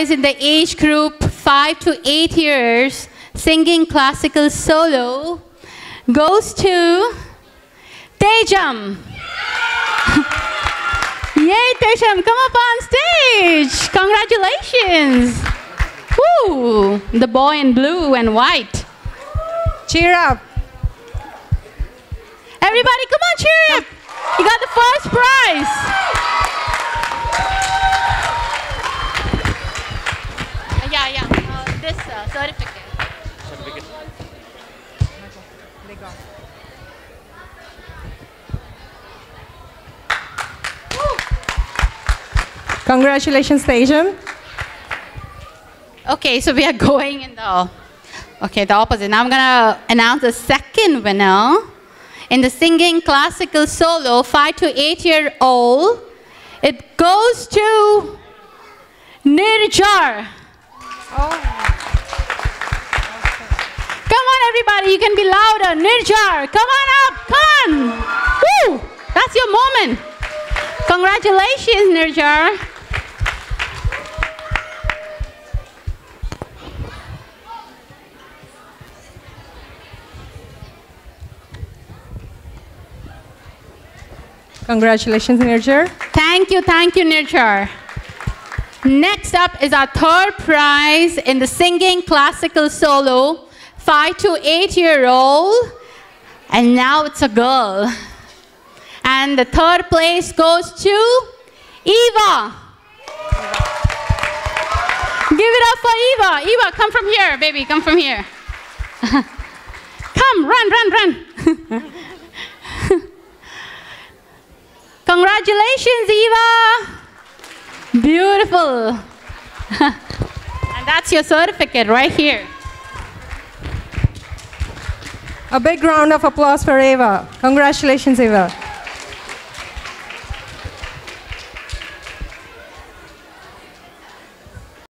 prize in the age group 5 to 8 years singing classical solo goes to Tejam. Yay, Tejam, come up on stage. Congratulations. Woo, the boy in blue and white. Cheer up. Everybody, come on, cheer up. You got the first prize. This uh, certificate. Congratulations, Tejam. Okay, so we are going in the okay the opposite. Now I'm gonna announce the second winner in the singing classical solo, five to eight year old. It goes to Nirjar. Come everybody, you can be louder. Nirjar, come on up, come on. Woo! That's your moment. Congratulations, Nirjar. Congratulations, Nirjar. Thank you, thank you, Nirjar. Next up is our third prize in the singing classical solo, five to eight year old, and now it's a girl. And the third place goes to Eva. Give it up for Eva. Eva, come from here, baby, come from here. come, run, run, run. Congratulations, Eva! Beautiful. and that's your certificate right here. A big round of applause for Eva. Congratulations, Eva.